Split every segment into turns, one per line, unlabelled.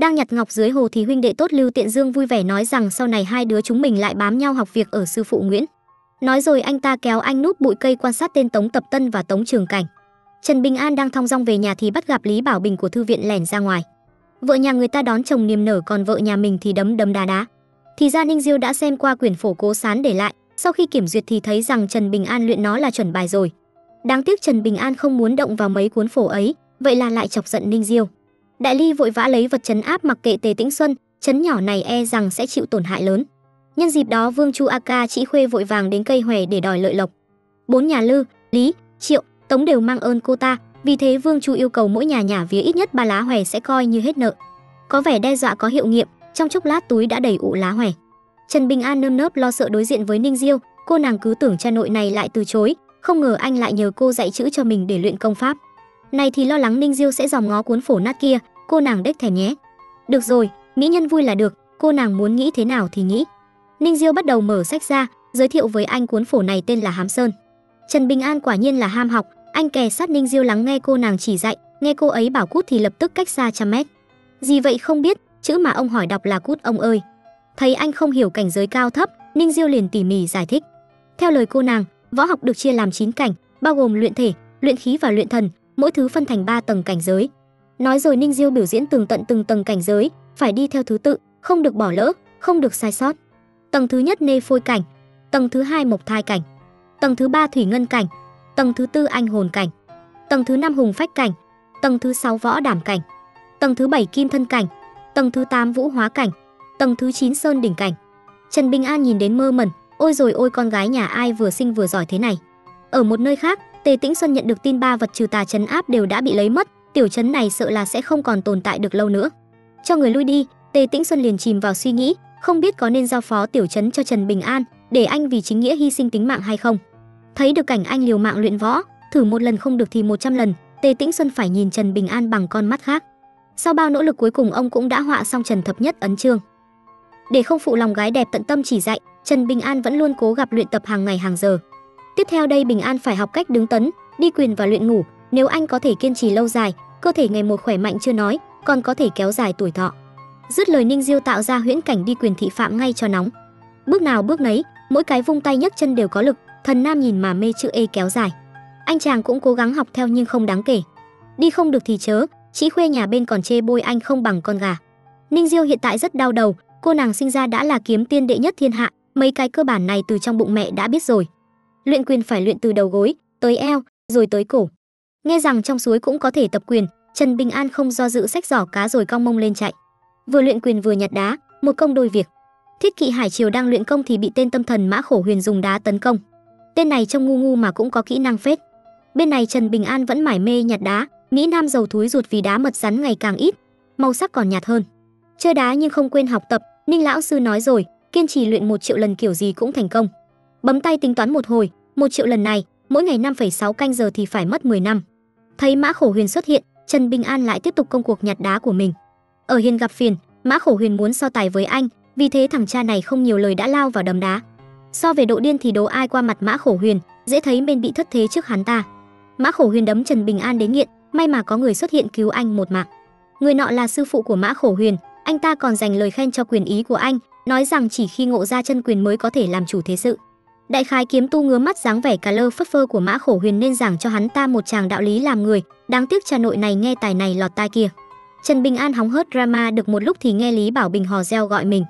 Đang nhặt ngọc dưới hồ thì huynh đệ tốt Lưu Tiện Dương vui vẻ nói rằng sau này hai đứa chúng mình lại bám nhau học việc ở sư phụ Nguyễn. Nói rồi anh ta kéo anh núp bụi cây quan sát tên Tống Tập Tân và Tống Trường Cảnh. Trần Bình An đang thong dong về nhà thì bắt gặp Lý Bảo Bình của thư viện lẻn ra ngoài. Vợ nhà người ta đón chồng niềm nở còn vợ nhà mình thì đấm đấm đá đá. Thì ra Ninh Diêu đã xem qua quyển phổ cố sán để lại, sau khi kiểm duyệt thì thấy rằng Trần Bình An luyện nó là chuẩn bài rồi. Đáng tiếc Trần Bình An không muốn động vào mấy cuốn phổ ấy, vậy là lại chọc giận Ninh Diêu. Đại Ly vội vã lấy vật chấn áp mặc kệ Tề Tĩnh Xuân, chấn nhỏ này e rằng sẽ chịu tổn hại lớn. Nhân dịp đó Vương Chu A Ca chỉ khuê vội vàng đến cây hòe để đòi lợi lộc. Bốn nhà Lư, Lý, Triệu, Tống đều mang ơn cô ta, vì thế Vương Chu yêu cầu mỗi nhà nhà vía ít nhất ba lá hòe sẽ coi như hết nợ. Có vẻ đe dọa có hiệu nghiệm, trong chốc lát túi đã đầy ụ lá hòe. Trần Bình An nơm nớp lo sợ đối diện với Ninh Diêu, cô nàng cứ tưởng cha nội này lại từ chối, không ngờ anh lại nhờ cô dạy chữ cho mình để luyện công pháp. Này thì lo lắng Ninh Diêu sẽ dòm ngó cuốn phổ nát kia, cô nàng đếch thèm nhé. Được rồi, mỹ nhân vui là được, cô nàng muốn nghĩ thế nào thì nghĩ. Ninh Diêu bắt đầu mở sách ra, giới thiệu với anh cuốn phổ này tên là Hám Sơn. Trần Bình An quả nhiên là ham học, anh kè sát Ninh Diêu lắng nghe cô nàng chỉ dạy, nghe cô ấy bảo cút thì lập tức cách xa trăm mét. Gì vậy không biết, chữ mà ông hỏi đọc là cút ông ơi. Thấy anh không hiểu cảnh giới cao thấp, Ninh Diêu liền tỉ mỉ giải thích. Theo lời cô nàng, võ học được chia làm 9 cảnh, bao gồm luyện thể, luyện khí và luyện thần, mỗi thứ phân thành 3 tầng cảnh giới. Nói rồi Ninh Diêu biểu diễn từng tận từng tầng cảnh giới, phải đi theo thứ tự, không được bỏ lỡ, không được sai sót. Tầng thứ nhất nê phôi cảnh, tầng thứ hai mộc thai cảnh, tầng thứ ba thủy ngân cảnh, tầng thứ tư anh hồn cảnh, tầng thứ năm hùng phách cảnh, tầng thứ sáu võ đảm cảnh, tầng thứ bảy kim thân cảnh, tầng thứ tám vũ hóa cảnh, tầng thứ chín sơn đỉnh cảnh. Trần Bình An nhìn đến mơ mẩn, ôi rồi ôi con gái nhà ai vừa sinh vừa giỏi thế này. Ở một nơi khác, Tề Tĩnh Xuân nhận được tin ba vật trừ tà chấn áp đều đã bị lấy mất, tiểu trấn này sợ là sẽ không còn tồn tại được lâu nữa. Cho người lui đi, Tề Tĩnh Xuân liền chìm vào suy nghĩ, không biết có nên giao phó tiểu trấn cho Trần Bình An, để anh vì chính nghĩa hy sinh tính mạng hay không. Thấy được cảnh anh liều mạng luyện võ, thử một lần không được thì 100 lần, Tề Tĩnh Xuân phải nhìn Trần Bình An bằng con mắt khác. Sau bao nỗ lực cuối cùng ông cũng đã họa xong Trần Thập Nhất ấn chương. Để không phụ lòng gái đẹp tận tâm chỉ dạy, Trần Bình An vẫn luôn cố gặp luyện tập hàng ngày hàng giờ. Tiếp theo đây Bình An phải học cách đứng tấn, đi quyền và luyện ngủ, nếu anh có thể kiên trì lâu dài, cơ thể ngày một khỏe mạnh chưa nói, còn có thể kéo dài tuổi thọ. Dứt lời Ninh Diêu tạo ra huyễn cảnh đi quyền thị phạm ngay cho nóng. Bước nào bước nấy, mỗi cái vung tay nhấc chân đều có lực, thần nam nhìn mà mê chữ E kéo dài. Anh chàng cũng cố gắng học theo nhưng không đáng kể. Đi không được thì chớ, chỉ khuê nhà bên còn chê bôi anh không bằng con gà. Ninh Diêu hiện tại rất đau đầu, cô nàng sinh ra đã là kiếm tiên đệ nhất thiên hạ, mấy cái cơ bản này từ trong bụng mẹ đã biết rồi. Luyện quyền phải luyện từ đầu gối, tới eo, rồi tới cổ. Nghe rằng trong suối cũng có thể tập quyền, Trần Bình An không do dự sách giỏ cá rồi cong mông lên chạy. Vừa luyện quyền vừa nhặt đá, một công đôi việc. Thiết kỵ Hải Triều đang luyện công thì bị tên tâm thần Mã Khổ Huyền dùng đá tấn công. Tên này trông ngu ngu mà cũng có kỹ năng phết. Bên này Trần Bình An vẫn mải mê nhặt đá, Mỹ Nam giàu thúi ruột vì đá mật rắn ngày càng ít, màu sắc còn nhạt hơn. Chơi đá nhưng không quên học tập, Ninh lão sư nói rồi, kiên trì luyện một triệu lần kiểu gì cũng thành công. Bấm tay tính toán một hồi, một triệu lần này, mỗi ngày 5,6 canh giờ thì phải mất 10 năm. Thấy Mã Khổ Huyền xuất hiện, Trần Bình An lại tiếp tục công cuộc nhặt đá của mình. Ở hiền gặp phiền, Mã Khổ Huyền muốn so tài với anh, vì thế thằng cha này không nhiều lời đã lao vào đấm đá. So về độ điên thì đố ai qua mặt Mã Khổ Huyền, dễ thấy bên bị thất thế trước hắn ta. Mã Khổ Huyền đấm Trần Bình An đến nghiện, may mà có người xuất hiện cứu anh một mạng. Người nọ là sư phụ của Mã Khổ Huyền, anh ta còn dành lời khen cho quyền ý của anh, nói rằng chỉ khi ngộ ra chân quyền mới có thể làm chủ thế sự. Đại khái kiếm tu ngứa mắt dáng vẻ cà lơ phất phơ của Mã Khổ Huyền nên giảng cho hắn ta một chàng đạo lý làm người, đáng tiếc cha nội này nghe tài này lọt tai kia. Trần Bình An hóng hớt drama được một lúc thì nghe Lý Bảo Bình hò reo gọi mình.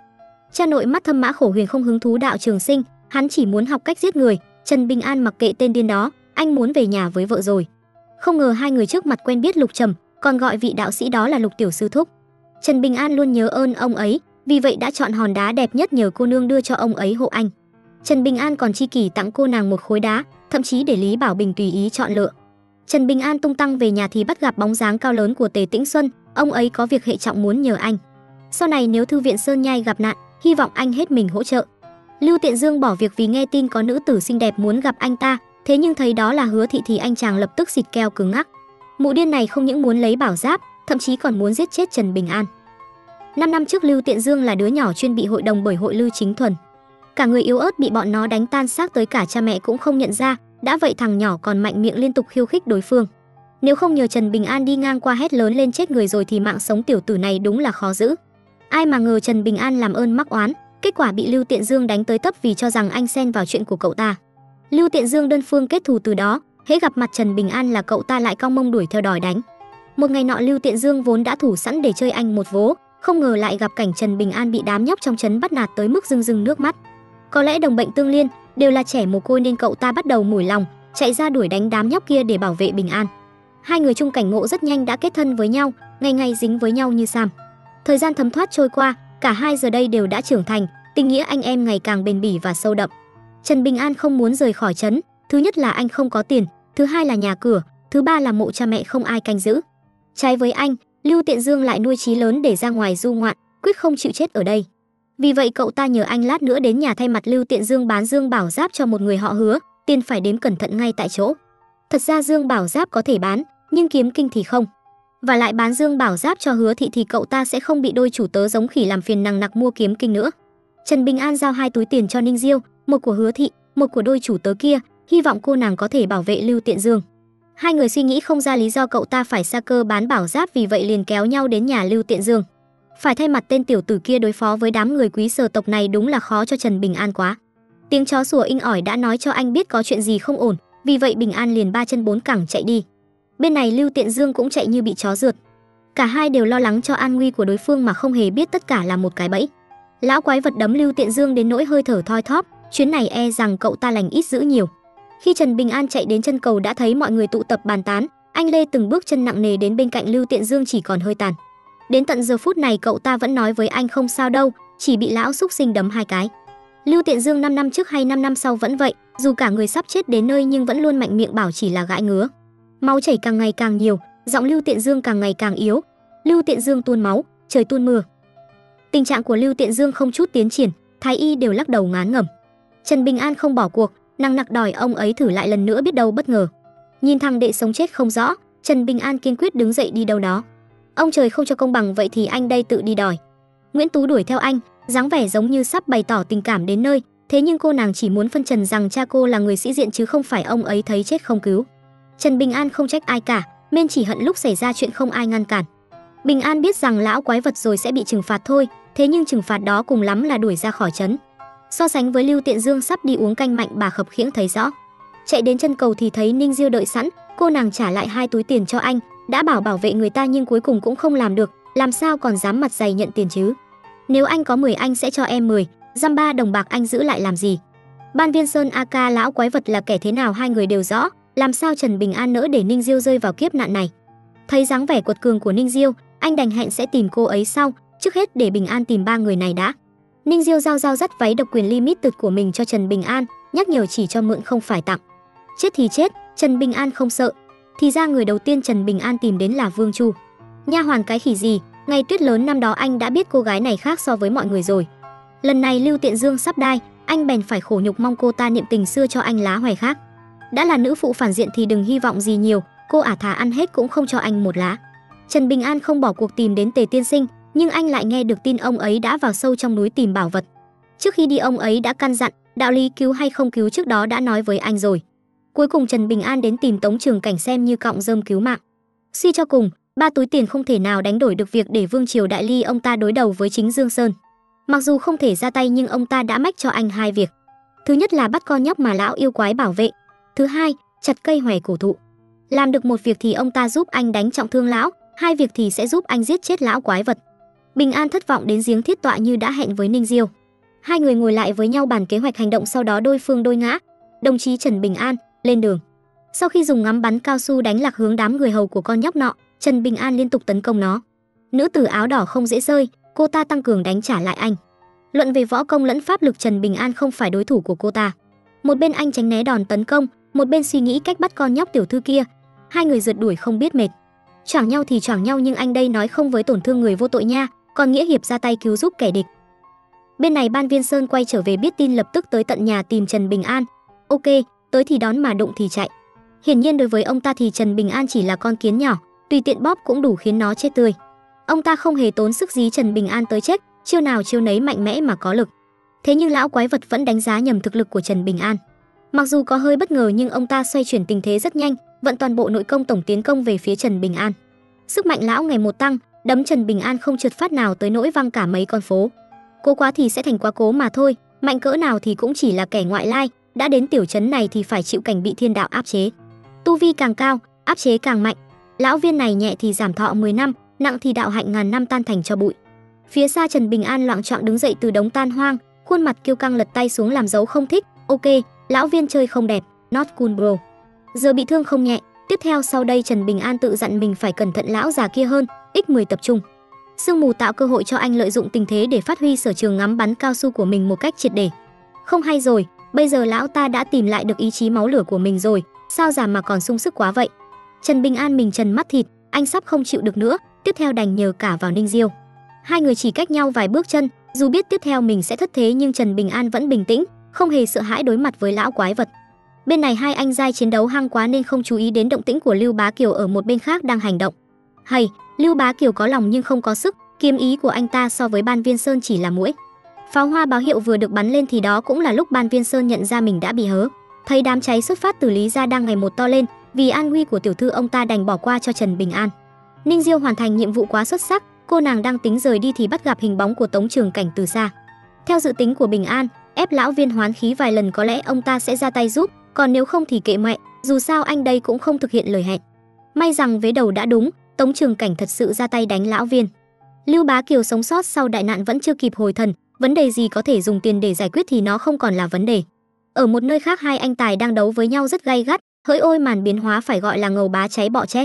Cha nội mắt thâm Mã Khổ Huyền không hứng thú đạo trường sinh, hắn chỉ muốn học cách giết người. Trần Bình An mặc kệ tên điên đó, anh muốn về nhà với vợ rồi. Không ngờ hai người trước mặt quen biết Lục Trầm, còn gọi vị đạo sĩ đó là Lục tiểu sư thúc. Trần Bình An luôn nhớ ơn ông ấy, vì vậy đã chọn hòn đá đẹp nhất nhờ cô nương đưa cho ông ấy hộ anh. Trần Bình An còn chi kỷ tặng cô nàng một khối đá, thậm chí để Lý Bảo Bình tùy ý chọn lựa. Trần Bình An tung tăng về nhà thì bắt gặp bóng dáng cao lớn của Tề Tĩnh Xuân, ông ấy có việc hệ trọng muốn nhờ anh. Sau này nếu thư viện Sơn Nhai gặp nạn, hy vọng anh hết mình hỗ trợ. Lưu Tiện Dương bỏ việc vì nghe tin có nữ tử xinh đẹp muốn gặp anh ta, thế nhưng thấy đó là Hứa Thị thì anh chàng lập tức xịt keo cứng ngắc. Mụ điên này không những muốn lấy bảo giáp, thậm chí còn muốn giết chết Trần Bình An. Năm năm trước Lưu Tiện Dương là đứa nhỏ chuyên bị hội đồng bởi hội Lưu Chính Thuần. Cả người yếu ớt bị bọn nó đánh tan xác tới cả cha mẹ cũng không nhận ra, đã vậy thằng nhỏ còn mạnh miệng liên tục khiêu khích đối phương. Nếu không nhờ Trần Bình An đi ngang qua hét lớn lên chết người rồi thì mạng sống tiểu tử này đúng là khó giữ. Ai mà ngờ Trần Bình An làm ơn mắc oán, kết quả bị Lưu Tiện Dương đánh tới tấp vì cho rằng anh xen vào chuyện của cậu ta. Lưu Tiện Dương đơn phương kết thù từ đó, hễ gặp mặt Trần Bình An là cậu ta lại cong mông đuổi theo đòi đánh. Một ngày nọ Lưu Tiện Dương vốn đã thủ sẵn để chơi anh một vố, không ngờ lại gặp cảnh Trần Bình An bị đám nhóc trong trấn bắt nạt tới mức rưng rưng nước mắt. Có lẽ đồng bệnh tương liên, đều là trẻ mồ côi nên cậu ta bắt đầu mủi lòng, chạy ra đuổi đánh đám nhóc kia để bảo vệ Bình An. Hai người chung cảnh ngộ rất nhanh đã kết thân với nhau, ngày ngày dính với nhau như sam. Thời gian thấm thoát trôi qua, cả hai giờ đây đều đã trưởng thành, tình nghĩa anh em ngày càng bền bỉ và sâu đậm. Trần Bình An không muốn rời khỏi trấn, thứ nhất là anh không có tiền, thứ hai là nhà cửa, thứ ba là mộ cha mẹ không ai canh giữ. Trái với anh, Lưu Tiện Dương lại nuôi chí lớn để ra ngoài du ngoạn, quyết không chịu chết ở đây. Vì vậy cậu ta nhờ anh lát nữa đến nhà thay mặt Lưu Tiện Dương bán Dương Bảo Giáp cho một người họ hứa, tiền phải đếm cẩn thận ngay tại chỗ. Thật ra Dương Bảo Giáp có thể bán, nhưng kiếm kinh thì không. Và lại bán Dương Bảo Giáp cho hứa thị thì cậu ta sẽ không bị đôi chủ tớ giống khỉ làm phiền nằng nặc mua kiếm kinh nữa. Trần Bình An giao hai túi tiền cho Ninh Diêu, một của hứa thị, một của đôi chủ tớ kia, hy vọng cô nàng có thể bảo vệ Lưu Tiện Dương. Hai người suy nghĩ không ra lý do cậu ta phải xa cơ bán bảo giáp vì vậy liền kéo nhau đến nhà Lưu Tiện Dương. Phải thay mặt tên tiểu tử kia đối phó với đám người quý sở tộc này đúng là khó cho Trần Bình An quá. Tiếng chó sủa inh ỏi đã nói cho anh biết có chuyện gì không ổn, vì vậy Bình An liền ba chân bốn cẳng chạy đi. Bên này Lưu Tiện Dương cũng chạy như bị chó rượt. Cả hai đều lo lắng cho an nguy của đối phương mà không hề biết tất cả là một cái bẫy. Lão quái vật đấm Lưu Tiện Dương đến nỗi hơi thở thoi thóp, chuyến này e rằng cậu ta lành ít dữ nhiều. Khi Trần Bình An chạy đến chân cầu đã thấy mọi người tụ tập bàn tán, anh Lê từng bước chân nặng nề đến bên cạnh Lưu Tiện Dương chỉ còn hơi tàn. Đến tận giờ phút này cậu ta vẫn nói với anh không sao đâu, chỉ bị lão xúc sinh đấm hai cái. Lưu Tiện Dương 5 năm trước hay 5 năm sau vẫn vậy, dù cả người sắp chết đến nơi nhưng vẫn luôn mạnh miệng bảo chỉ là gãi ngứa. Máu chảy càng ngày càng nhiều, giọng Lưu Tiện Dương càng ngày càng yếu. Lưu Tiện Dương tuôn máu, trời tuôn mưa. Tình trạng của Lưu Tiện Dương không chút tiến triển, thái y đều lắc đầu ngán ngẩm. Trần Bình An không bỏ cuộc, năng nặc đòi ông ấy thử lại lần nữa biết đâu bất ngờ. Nhìn thằng đệ sống chết không rõ, Trần Bình An kiên quyết đứng dậy đi đâu đó. Ông trời không cho công bằng vậy thì anh đây tự đi đòi. Nguyễn Tú đuổi theo anh, dáng vẻ giống như sắp bày tỏ tình cảm đến nơi, thế nhưng cô nàng chỉ muốn phân trần rằng cha cô là người sĩ diện chứ không phải ông ấy thấy chết không cứu. Trần Bình An không trách ai cả, nên chỉ hận lúc xảy ra chuyện không ai ngăn cản. Bình An biết rằng lão quái vật rồi sẽ bị trừng phạt thôi, thế nhưng trừng phạt đó cùng lắm là đuổi ra khỏi trấn. So sánh với Lưu Tiện Dương sắp đi uống canh mạnh bà khập khiễng thấy rõ. Chạy đến chân cầu thì thấy Ninh Diêu đợi sẵn, cô nàng trả lại hai túi tiền cho anh, đã bảo bảo vệ người ta nhưng cuối cùng cũng không làm được, làm sao còn dám mặt dày nhận tiền chứ? Nếu anh có 10 anh sẽ cho em 10, giam ba đồng bạc anh giữ lại làm gì? Ban Viên Sơn AK lão quái vật là kẻ thế nào hai người đều rõ, làm sao Trần Bình An nỡ để Ninh Diêu rơi vào kiếp nạn này. Thấy dáng vẻ quật cường của Ninh Diêu, anh đành hẹn sẽ tìm cô ấy sau, trước hết để Bình An tìm ba người này đã. Ninh Diêu giao giao dắt váy độc quyền limit limited của mình cho Trần Bình An, nhắc nhở chỉ cho mượn không phải tặng. Chết thì chết, Trần Bình An không sợ. Thì ra người đầu tiên Trần Bình An tìm đến là Vương Chu. Nha hoàn cái khỉ gì, ngày tuyết lớn năm đó anh đã biết cô gái này khác so với mọi người rồi. Lần này Lưu Tiện Dương sắp đai, anh bèn phải khổ nhục mong cô ta niệm tình xưa cho anh lá hoài khác. Đã là nữ phụ phản diện thì đừng hy vọng gì nhiều, cô ả thà ăn hết cũng không cho anh một lá. Trần Bình An không bỏ cuộc tìm đến Tề Tiên Sinh, nhưng anh lại nghe được tin ông ấy đã vào sâu trong núi tìm bảo vật. Trước khi đi ông ấy đã căn dặn, đạo lý cứu hay không cứu trước đó đã nói với anh rồi. Cuối cùng Trần Bình An đến tìm Tống Trường Cảnh xem như cọng rơm cứu mạng. Suy cho cùng, ba túi tiền không thể nào đánh đổi được việc để Vương Triều Đại Ly ông ta đối đầu với chính Dương Sơn. Mặc dù không thể ra tay nhưng ông ta đã mách cho anh hai việc. Thứ nhất là bắt con nhóc mà lão yêu quái bảo vệ. Thứ hai, chặt cây hoè cổ thụ. Làm được một việc thì ông ta giúp anh đánh trọng thương lão, hai việc thì sẽ giúp anh giết chết lão quái vật. Bình An thất vọng đến giếng thiết tọa như đã hẹn với Ninh Diêu. Hai người ngồi lại với nhau bàn kế hoạch hành động sau đó đôi phương đôi ngã. Đồng chí Trần Bình An lên đường. Sau khi dùng ngắm bắn cao su đánh lạc hướng đám người hầu của con nhóc nọ, Trần Bình An liên tục tấn công nó. Nữ tử áo đỏ không dễ rơi, cô ta tăng cường đánh trả lại anh. Luận về võ công lẫn pháp lực Trần Bình An không phải đối thủ của cô ta. Một bên anh tránh né đòn tấn công, một bên suy nghĩ cách bắt con nhóc tiểu thư kia. Hai người rượt đuổi không biết mệt. Choảng nhau thì choảng nhau nhưng anh đây nói không với tổn thương người vô tội nha, còn nghĩa hiệp ra tay cứu giúp kẻ địch. Bên này Ban Viên Sơn quay trở về biết tin lập tức tới tận nhà tìm Trần Bình An. Ok, tới thì đón mà đụng thì chạy. Hiển nhiên đối với ông ta thì Trần Bình An chỉ là con kiến nhỏ, tùy tiện bóp cũng đủ khiến nó chết tươi. Ông ta không hề tốn sức dí Trần Bình An tới chết, chiêu nào chiêu nấy mạnh mẽ mà có lực. Thế nhưng lão quái vật vẫn đánh giá nhầm thực lực của Trần Bình An. Mặc dù có hơi bất ngờ nhưng ông ta xoay chuyển tình thế rất nhanh, vận toàn bộ nội công tổng tiến công về phía Trần Bình An. Sức mạnh lão ngày một tăng, đấm Trần Bình An không trượt phát nào tới nỗi văng cả mấy con phố. Cố quá thì sẽ thành quá cố mà thôi, mạnh cỡ nào thì cũng chỉ là kẻ ngoại lai, đã đến tiểu trấn này thì phải chịu cảnh bị thiên đạo áp chế. Tu vi càng cao, áp chế càng mạnh. Lão viên này nhẹ thì giảm thọ 10 năm, nặng thì đạo hạnh ngàn năm tan thành cho bụi. Phía xa Trần Bình An loạn trọng đứng dậy từ đống tan hoang, khuôn mặt kiêu căng lật tay xuống làm dấu không thích. Ok, lão viên chơi không đẹp, not cool bro. Giờ bị thương không nhẹ, tiếp theo sau đây Trần Bình An tự dặn mình phải cẩn thận lão già kia hơn, x10 tập trung. Sương mù tạo cơ hội cho anh lợi dụng tình thế để phát huy sở trường ngắm bắn cao su của mình một cách triệt để. Không hay rồi, bây giờ lão ta đã tìm lại được ý chí máu lửa của mình rồi, sao già mà còn sung sức quá vậy. Trần Bình An mình trần mắt thịt, anh sắp không chịu được nữa, tiếp theo đành nhờ cả vào Ninh Diêu. Hai người chỉ cách nhau vài bước chân, dù biết tiếp theo mình sẽ thất thế nhưng Trần Bình An vẫn bình tĩnh, không hề sợ hãi đối mặt với lão quái vật. Bên này hai anh giai chiến đấu hăng quá nên không chú ý đến động tĩnh của Lưu Bá Kiều ở một bên khác đang hành động. Hay, Lưu Bá Kiều có lòng nhưng không có sức, kiếm ý của anh ta so với Ban Viên Sơn chỉ là mũi. Pháo hoa báo hiệu vừa được bắn lên thì đó cũng là lúc Ban Viên Sơn nhận ra mình đã bị hớ. Thấy đám cháy xuất phát từ Lý gia đang ngày một to lên, vì an nguy của tiểu thư ông ta đành bỏ qua cho Trần Bình An. Ninh Diêu hoàn thành nhiệm vụ quá xuất sắc, cô nàng đang tính rời đi thì bắt gặp hình bóng của Tống Trường Cảnh từ xa. Theo dự tính của Bình An, ép lão viên hoán khí vài lần có lẽ ông ta sẽ ra tay giúp, còn nếu không thì kệ mẹ, dù sao anh đây cũng không thực hiện lời hẹn. May rằng vế đầu đã đúng, Tống Trường Cảnh thật sự ra tay đánh lão viên. Lưu Bá Kiều sống sót sau đại nạn vẫn chưa kịp hồi thần, vấn đề gì có thể dùng tiền để giải quyết thì nó không còn là vấn đề. Ở một nơi khác hai anh tài đang đấu với nhau rất gay gắt, hỡi ôi màn biến hóa phải gọi là ngầu bá cháy bọ chết.